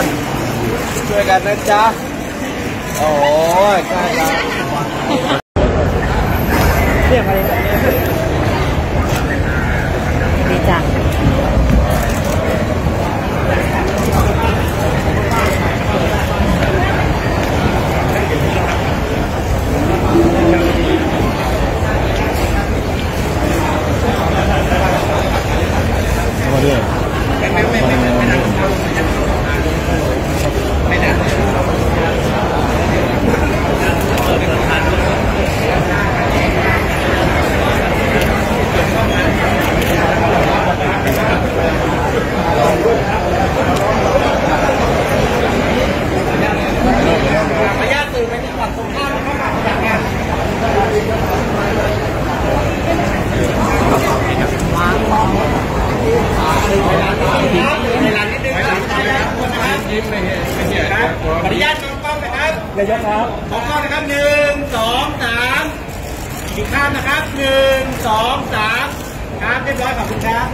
นช่วยกันนะจ๊ะ โอ้ยใช่แล้วเรียกอะไร ขออนุญาตมองกล้องนะครับนายกครับมองกล้องนะครับหนึ่งสองสามอีกข้างนะครับหนึ่งสองสามครับเรียบร้อยขอบคุณครับ